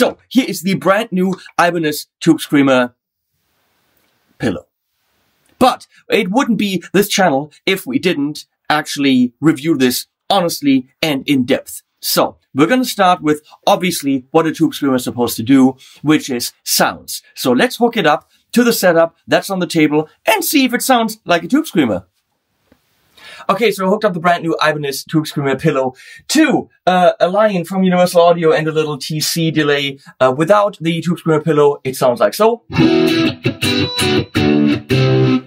So here is the brand new Ibanez Tube Screamer pillow. But it wouldn't be this channel if we didn't actually review this honestly and in depth. So we're going to start with obviously what a tube screamer is supposed to do, which is sounds. So let's hook it up to the setup that's on the table and see if it sounds like a tube screamer. Okay, so I hooked up the brand new Ibanez Tube Screamer pillow to uh, a Lion from Universal Audio and a little TC delay. Uh, without the Tube Screamer pillow, it sounds like so.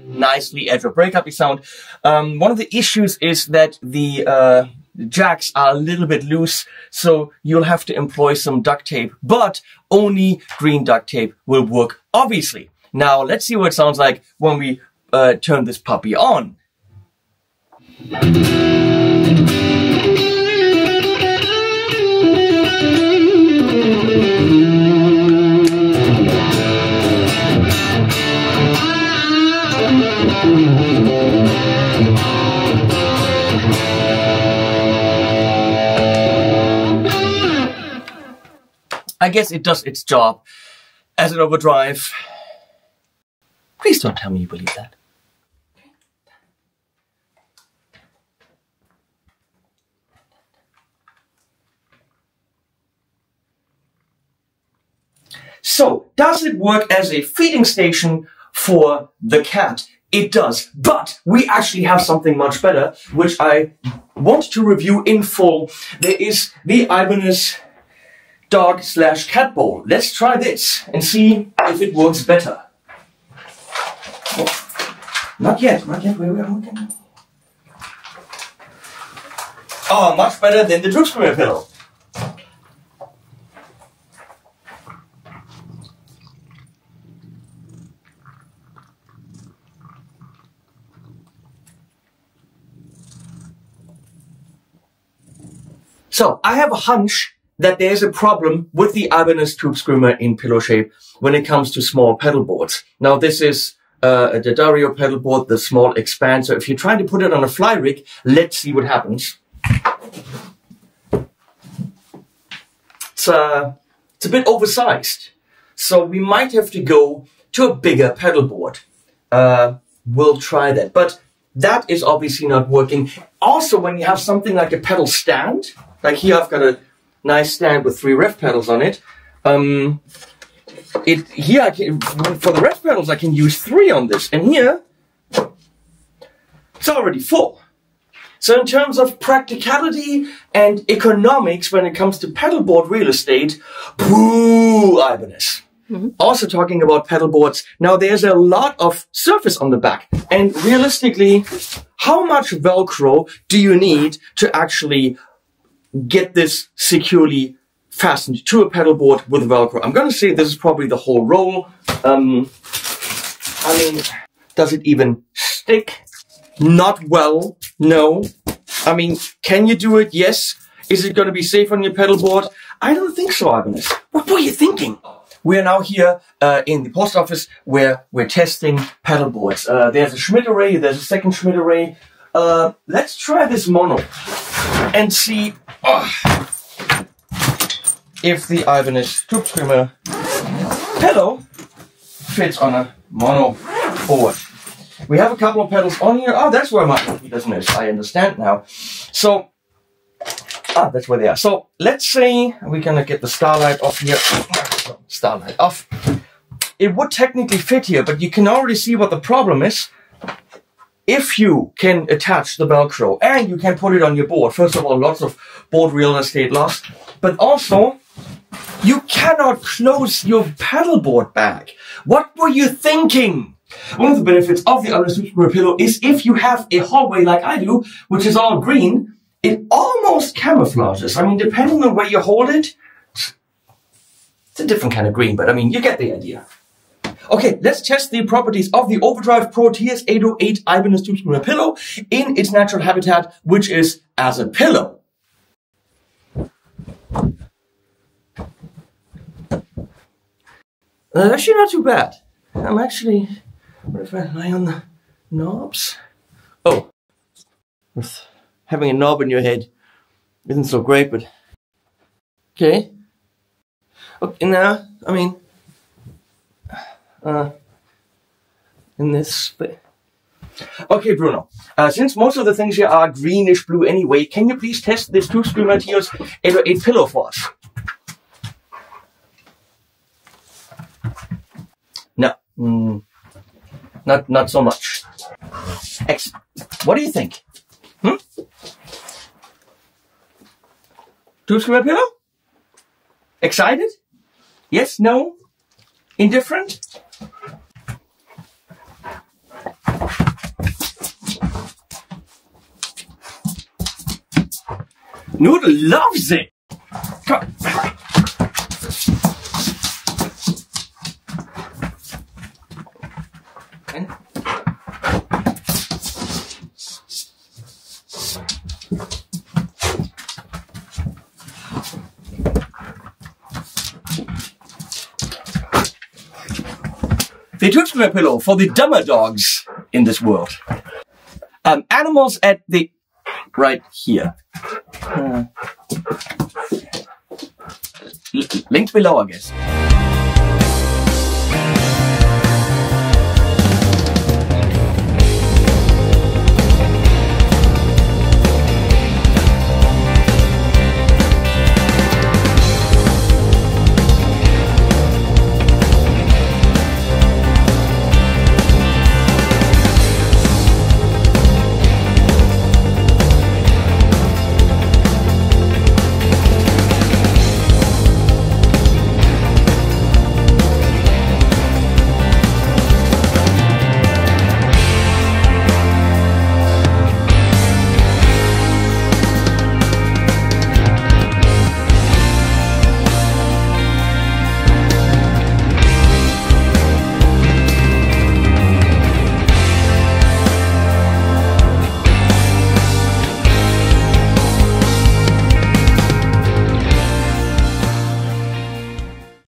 Nicely edge of breakup sound. Um, one of the issues is that the uh, jacks are a little bit loose, so you'll have to employ some duct tape, but only green duct tape will work, obviously. Now, let's see what it sounds like when we uh, turn this puppy on. I guess it does its job as an overdrive. Please don't tell me you believe that. So, does it work as a feeding station for the cat? It does, but we actually have something much better, which I want to review in full. There is the Ibanez dog slash cat bowl. Let's try this and see if it works better. Not yet, not yet. Wait, wait, wait. Oh, much better than the Screamer pillow. So I have a hunch that there's a problem with the Ibanez tube screamer in pillow shape when it comes to small pedal boards. Now this is uh, the D'Addario pedal board, the small expander. If you're trying to put it on a fly rig, let's see what happens. It's, uh, it's a bit oversized. So we might have to go to a bigger pedal board. Uh, we'll try that. But that is obviously not working. Also, when you have something like a pedal stand, like here I've got a nice stand with three ref pedals on it. Um, it here I can, for the ref pedals I can use three on this, and here it's already full. So in terms of practicality and economics when it comes to pedalboard real estate, poo Ibanez. Mm -hmm. Also talking about pedal boards, now there's a lot of surface on the back. And realistically, how much Velcro do you need to actually get this securely fastened to a pedal board with Velcro. I'm going to say this is probably the whole roll. Um, I mean, does it even stick? Not well, no. I mean, can you do it? Yes. Is it going to be safe on your pedal board? I don't think so, Agnes. What were you thinking? We are now here uh, in the post office where we're testing pedal boards. Uh, there's a Schmidt array, there's a second Schmidt array. Uh, let's try this mono and see uh, if the Ibanez Tube Screamer pedal fits on a mono board. We have a couple of pedals on here. Oh, that's where my doesn't is. I understand now. So, ah, that's where they are. So let's say we're gonna get the starlight off here. Starlight off. It would technically fit here, but you can already see what the problem is if you can attach the Velcro and you can put it on your board, first of all, lots of board real estate lost, but also you cannot close your pedalboard bag. What were you thinking? One of the benefits of the Super Pillow is if you have a hallway like I do, which is all green, it almost camouflages. I mean, depending on where you hold it, it's a different kind of green, but I mean, you get the idea. Okay, let's test the properties of the Overdrive Pro TS808 Ibanez Tube Screamer pillow in its natural habitat, which is as a pillow. Uh, actually not too bad. I'm actually, what if I lie on the knobs? Oh, with having a knob in your head isn't so great, but okay. Okay, now, I mean, uh, in this. Okay, Bruno. Uh, since most of the things here are greenish blue anyway, can you please test this two screen materials 808 pillow for us? No, mm, not not so much. X, what do you think? Hmm? Two screen pillow? Excited? Yes? No? Indifferent? Noodle loves it! Come. And They took my pillow for the dumber dogs in this world. Um, animals at the right here. Uh, linked below, I guess.